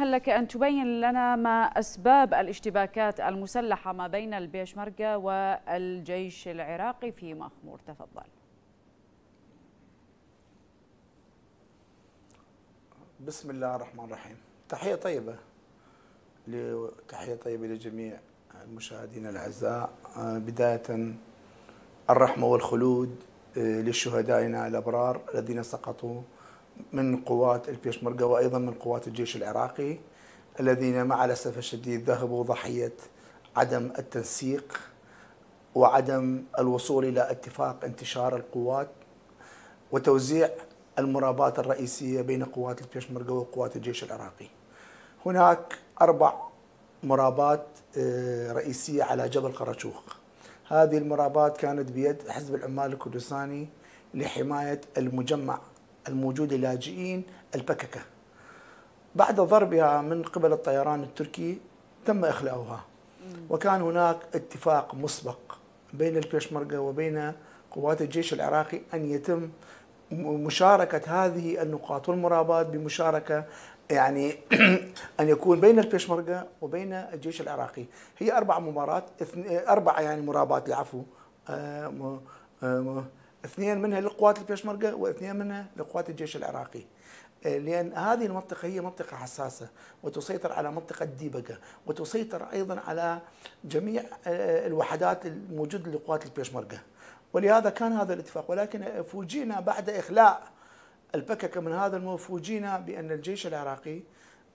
هل لك أن تبين لنا ما أسباب الاشتباكات المسلحة ما بين البيشمركة والجيش العراقي في مخمور. تفضل. بسم الله الرحمن الرحيم. تحية طيبة تحية طيبة لجميع المشاهدين الأعزاء. بداية الرحمة والخلود لشهدائنا الأبرار الذين سقطوا من قوات البيشمركة وأيضا من قوات الجيش العراقي الذين مع الأسف الشديد ذهبوا ضحية عدم التنسيق وعدم الوصول إلى اتفاق انتشار القوات وتوزيع المرابات الرئيسية بين قوات البيشمركة وقوات الجيش العراقي. هناك أربع مرابات رئيسية على جبل قرشوق هذه المرابات كانت بيد حزب العمال الكردستاني لحماية المجمع الموجود لاجئين البككة. بعد ضربها من قبل الطيران التركي تم إخلاؤها. وكان هناك اتفاق مسبق بين البيشمركة وبين قوات الجيش العراقي أن يتم مشاركة هذه النقاط والمرابات بمشاركة يعني أن يكون بين البيشمركة وبين الجيش العراقي. هي أربع مبارات أربع يعني مرابات العفو اثنين منها لقوات البيشمركة واثنين منها لقوات الجيش العراقي. لأن هذه المنطقة هي منطقة حساسة وتسيطر على منطقة ديبقة وتسيطر أيضا على جميع الوحدات الموجودة لقوات البيشمركة ولهذا كان هذا الاتفاق. ولكن فوجئنا بعد إخلاء البككة من هذا الموضوع فوجئنا بأن الجيش العراقي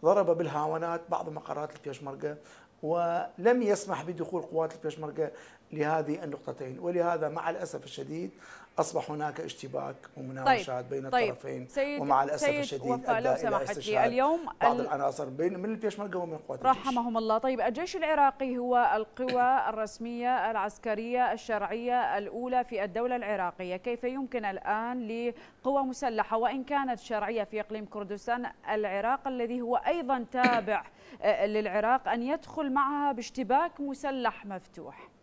ضرب بالهاونات بعض مقرات البيشمركة ولم يسمح بدخول قوات البيشمركة لهذه النقطتين. ولهذا مع الأسف الشديد أصبح هناك اشتباك ومناوشات طيب بين طيب. الطرفين سيد ومع الأسف سيد الشديد أدى لو سمحت لي اليوم بعض العناصر بين من البيشمركة ومن قوات الجيش. رحمهم الله. طيب الجيش العراقي هو القوى الرسمية العسكرية الشرعية الأولى في الدولة العراقية. كيف يمكن الآن لقوى مسلحة وإن كانت شرعية في إقليم كردستان العراق الذي هو أيضا تابع للعراق أن يدخل معها باشتباك مسلح مفتوح؟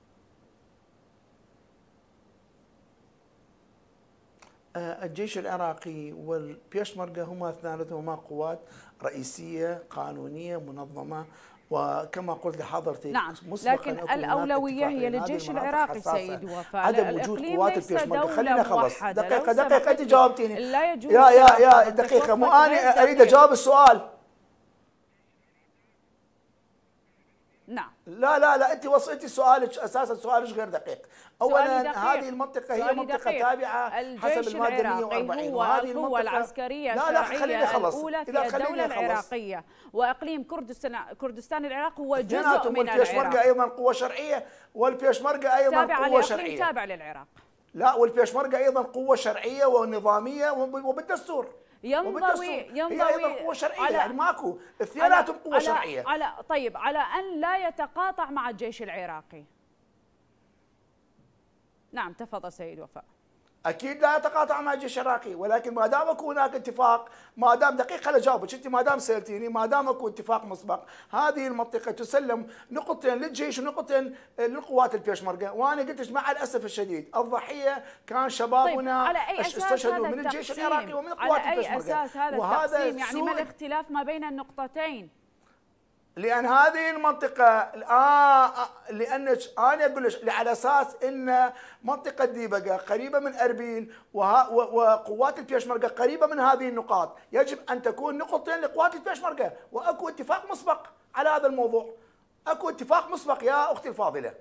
الجيش العراقي والبيشمركة هما اثنيناتهما قوات رئيسية قانونية منظمة وكما قلت لحضرتك نعم لكن الأولوية هي للجيش العراقي سيد وفاء. عدم وجود قوات البيشمركة. خلينا أخلص دقيقة دقيقة أنت جاوبتيني لا يجوز يا يا يا دقيقة. مو أنا أريد. أجاوب السؤال. نعم. لا لا لا أنت وصلتي سؤالك أساسا سؤالك غير دقيق؟ اولا دقيق. هذه المنطقة هي منطقة دقيق. تابعة حسب المادة العراقي 140 هو وهذه القوة المنطقة- العسكرية لا لا خليني أخلص. الأولى في أخلص. العراقية. وإقليم كردستان كردستان العراق هو جزء من والبيشمركة العراق. أيضا قوة شرعية والبيشمركة أيضا تابع قوه شرعية. تابع للعراق. لا والبيشمركة أيضا قوة شرعية ونظامية وب- وبالدستور. ينضوي. هي ينضوي أيضا قوة شرعية. على- يعني ماكو اثنيناتهم قوة على شرعية. على طيب على أن لا يتقاطع مع الجيش العراقي. نعم تفضل سيد وفاء. أكيد لا يتقاطع مع الجيش العراقي ولكن ما دام أكو هناك اتفاق ما دام دقيقة خليني اجاوبك انت ما دام سألتيني ما دام أكو اتفاق مسبق هذه المنطقة تسلم نقطتين للجيش ونقطتين للقوات البيشمركه وأنا قلت مع الأسف الشديد الضحية كان شبابنا طيب على أي أساس استشهدوا هذا من الجيش؟ العراقي ومن قوات على أي البيشمركه أساس هذا وهذا التقسيم؟ يعني ما الاختلاف ما بين النقطتين؟ لأن هذه المنطقة الآن لأنك أنا أقول على أساس إن منطقة ديبقة قريبة من اربيل وقوات البيشمركه قريبة من هذه النقاط، يجب أن تكون نقطتين لقوات البيشمركه وأكو اتفاق مسبق على هذا الموضوع. أكو اتفاق مسبق يا أختي الفاضلة.